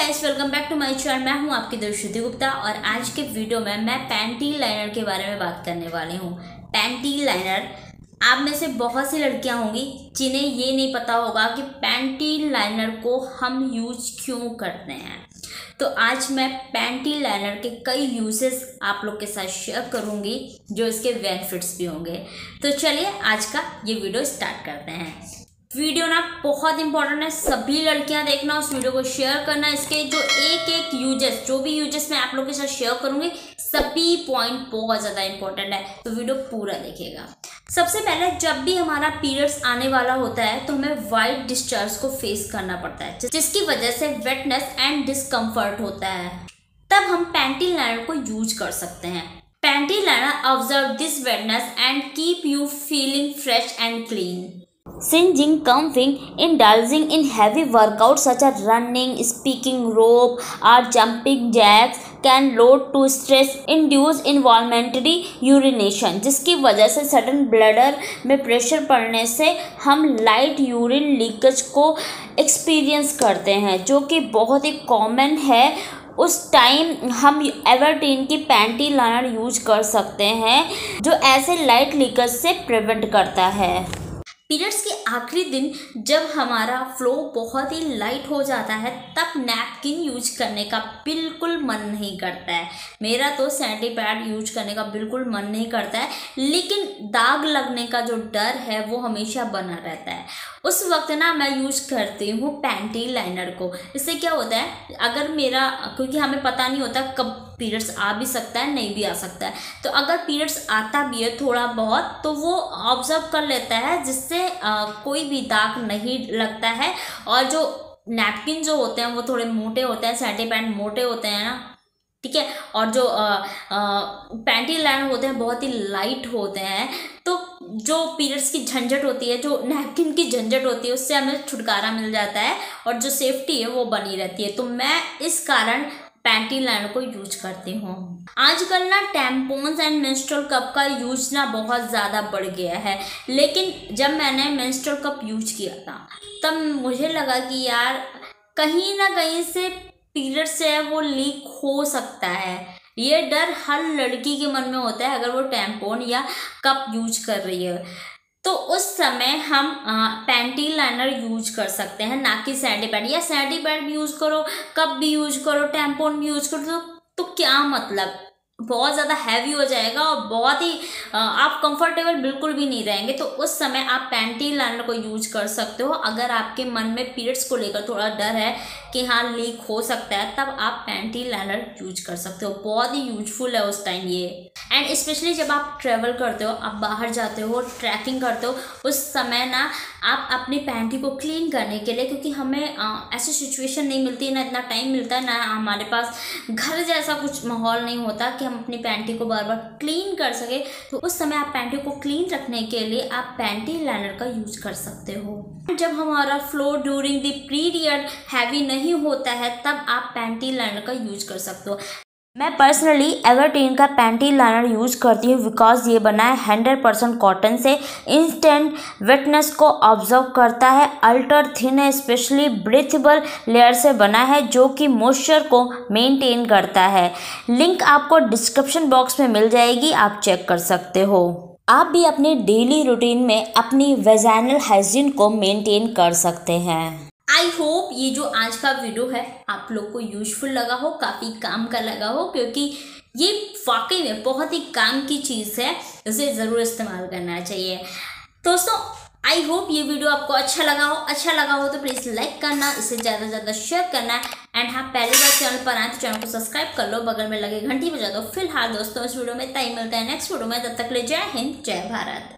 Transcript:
Guys welcome back to my channel मैं हूँ आपकी दर्शुति गुप्ता और आज के वीडियो में मैं पैंटी लाइनर के बारे में बात करने वाली हूँ। पैंटी लाइनर आप में से बहुत सी लड़कियाँ होंगी जिन्हें ये नहीं पता होगा कि पैंटी लाइनर को हम यूज़ क्यों करते हैं। तो आज मैं पैंटी लाइनर के कई यूजेस आप लोग के साथ शेयर करूँगी, जो इसके बेनिफिट्स भी होंगे। तो चलिए आज का ये वीडियो स्टार्ट करते हैं। वीडियो ना बहुत इंपॉर्टेंट है, सभी लड़कियाँ देखना, उस वीडियो को शेयर करना, इसके जो एक एक यूजेस जो भी यूजेस मैं आप लोगों के साथ शेयर करूँगी, सभी पॉइंट बहुत ज़्यादा इंपॉर्टेंट है। तो वीडियो पूरा देखिएगा। सबसे पहले, जब भी हमारा पीरियड्स आने वाला होता है तो हमें वाइट डिस्चार्ज को फेस करना पड़ता है जिसकी वजह से वेटनेस एंड डिस्कम्फर्ट होता है। तब हम पैंटी लाइनर को यूज़ कर सकते हैं। Panty liner observe this wetness and keep you feeling fresh and clean sneezing coughing indulging in heavy workout such are running skipping rope or jumping jacks can lead to stress induce involuntary urination जिसकी वजह से sudden bladder में pressure पड़ने से हम light urine leakage को experience करते हैं, जो कि बहुत ही कॉमन है। उस टाइम हम एवरटीन की पैंटी लाइनर यूज़ कर सकते हैं, जो ऐसे लाइट लीकेज से प्रिवेंट करता है। पीरियड्स के आखिरी दिन जब हमारा फ्लो बहुत ही लाइट हो जाता है, तब नैपकिन यूज़ करने का बिल्कुल मन नहीं करता है। मेरा तो सैनिटरी पैड यूज़ करने का बिल्कुल मन नहीं करता है, लेकिन दाग लगने का जो डर है, वो हमेशा बना रहता है। उस वक्त ना मैं यूज़ करती हूँ पैंटी लाइनर को। इससे क्या होता है, अगर मेरा, क्योंकि हमें पता नहीं होता कब पीरियड्स आ भी सकता है, नहीं भी आ सकता है। तो अगर पीरियड्स आता भी है थोड़ा बहुत तो वो ऑब्ज़र्व कर लेता है, जिससे कोई भी दाग नहीं लगता है। और जो नैपकिन जो होते हैं, वो थोड़े मोटे होते हैं सैटी पैंट मोटे होते हैं ना, ठीक है? और जो पैंटी लाइन होते हैं, बहुत ही लाइट होते हैं। जो पीरियड्स की झंझट होती है, जो नैपकिन की झंझट होती है, उससे हमें छुटकारा मिल जाता है और जो सेफ्टी है, वो बनी रहती है। तो मैं इस कारण पैंटी लाइन को यूज़ करती हूँ। आजकल ना टैम्पोन्स एंड मेंस्ट्रुअल कप का यूज़ ना बहुत ज़्यादा बढ़ गया है, लेकिन जब मैंने मेंस्ट्रुअल कप यूज़ किया था, तब मुझे लगा कि यार, कहीं ना कहीं से पीरियड से है वो लीक हो सकता है। ये डर हर लड़की के मन में होता है अगर वो टैम्पोन या कप यूज़ कर रही है। तो उस समय हम पैंटी लाइनर यूज़ कर सकते हैं ना कि सैंडी पैड या सैंडी पैड भी यूज़ करो कप भी यूज़ करो टैम्पोन भी यूज़ करो तो, तो क्या मतलब? बहुत ज़्यादा हैवी हो जाएगा और बहुत ही आप कंफर्टेबल बिल्कुल भी नहीं रहेंगे। तो उस समय आप पैंटी लाइनर को यूज़ कर सकते हो। अगर आपके मन में पीरियड्स को लेकर थोड़ा डर है कि हाँ लीक हो सकता है, तब आप पैंटी लाइनर यूज़ कर सकते हो। बहुत ही यूजफुल है उस टाइम ये। एंड स्पेशली जब आप ट्रेवल करते हो, आप बाहर जाते हो ट्रैकिंग करते हो, उस समय ना आप अपनी पैंटी को क्लीन करने के लिए, क्योंकि हमें ऐसी सिचुएशन नहीं मिलती, ना इतना टाइम मिलता है ना हमारे पास घर जैसा कुछ माहौल नहीं होता कि हम अपनी पैंटी को बार बार क्लीन कर सके। तो उस समय आप पैंटी को क्लीन रखने के लिए आप पैंटी लाइनर का यूज़ कर सकते हो। जब हमारा flow during the period heavy नहीं होता है, तब आप पैंटी लाइनर का यूज़ कर सकते हो। मैं पर्सनली एवरटीन का पैंटी लाइनर यूज़ करती हूँ बिकॉज़ ये बना है हंड्रेड परसेंट कॉटन से। इंस्टेंट वेटनेस को ऑब्ज़र्व करता है। अल्टर थिन है स्पेशली ब्रिथेबल लेयर से बना है जो कि मॉइस्चर को मेंटेन करता है। लिंक आपको डिस्क्रिप्शन बॉक्स में मिल जाएगी, आप चेक कर सकते हो। आप भी अपने डेली रूटीन में अपनी वेजाइनल हाइजीन को मेंटेन कर सकते हैं। आई होप ये जो आज का वीडियो है आप लोग को यूजफुल लगा हो, काफ़ी काम का लगा हो, क्योंकि ये वाकई में बहुत ही काम की चीज़ है, इसे ज़रूर इस्तेमाल करना चाहिए। दोस्तों आई होप ये वीडियो आपको अच्छा लगा हो। अच्छा लगा हो तो प्लीज़ लाइक करना, इसे ज़्यादा से ज़्यादा शेयर करना। एंड हाँ पहले बार चैनल पर आए तो चैनल को सब्सक्राइब कर लो, बगल में लगे घंटी बजा दो। फ़िलहाल दोस्तों, इस वीडियो में तय मिलता है नेक्स्ट वीडियो में, तब तक ले जय हिंद, जय भारत।